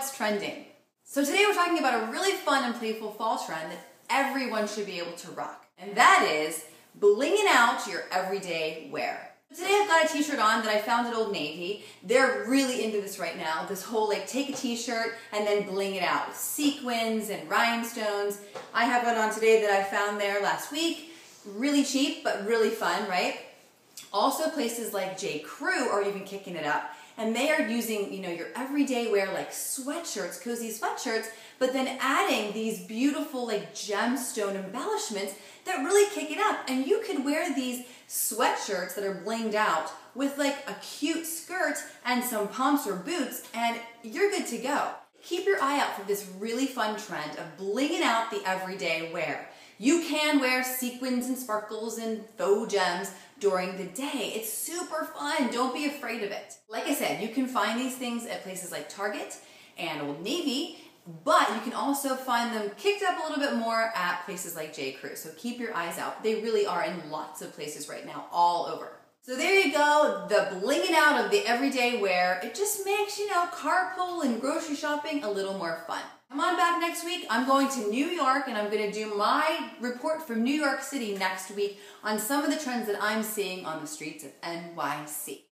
what's trending. So today we're talking about a really fun and playful fall trend that everyone should be able to rock. And that is blinging out your everyday wear. Today I've got a t-shirt on that I found at Old Navy. They're really into this right now. This whole like take a t-shirt and then bling it out with sequins and rhinestones. I have one on today that I found there last week. Really cheap, but really fun, right? Also places like J. Crew are even kicking it up and they are using, you know, your everyday wear like sweatshirts, cozy sweatshirts, but then adding these beautiful like gemstone embellishments that really kick it up. And you could wear these sweatshirts that are blinged out with like a cute skirt and some pumps or boots and you're good to go. Keep your eye out for this really fun trend of blinging out the everyday wear. You can wear sequins and sparkles and faux gems during the day. It's super fun. Don't be afraid of it. Like I said, you can find these things at places like Target and Old Navy, but you can also find them kicked up a little bit more at places like J. Crew. So keep your eyes out. They really are in lots of places right now, all over. The blinging out of the everyday wear. It just makes, you know, carpool and grocery shopping a little more fun. Come on back next week. I'm going to New York and I'm going to do my report from New York City next week on some of the trends that I'm seeing on the streets of NYC.